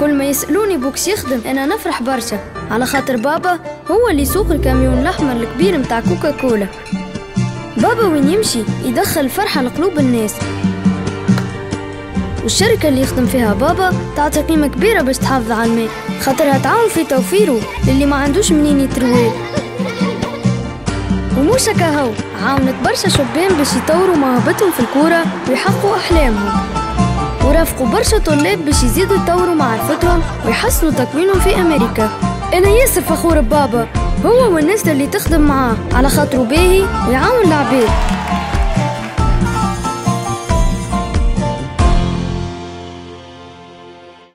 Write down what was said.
كل ما يسألوني بوك اش يخدم أنا نفرح برشا. على خاطر بابا هو اللي يسوق الكاميون الأحمر الكبير متاع كوكا كولا بابا وين يمشي؟ يدخل الفرحة لقلوب الناس. والشركة اللي يخدم فيها بابا تعطي قيمة كبيرة باش تحافظ على الماء. خاطرها تعاون في توفيره للي ما عندوش منين يترويه وموش هكا هو عاونت برشا شبان باش يطوروا موهبتهم في الكورة ويحققوا أحلامهم. ورافقوا برشا طلاب باش يزيدوا يطوروا معرفتهم ويحسنوا تكوينهم في أمريكا. أنا ياسر فخور ببابا هو والناس اللي تخدم معاه على خاطره باهي ويعاون العباد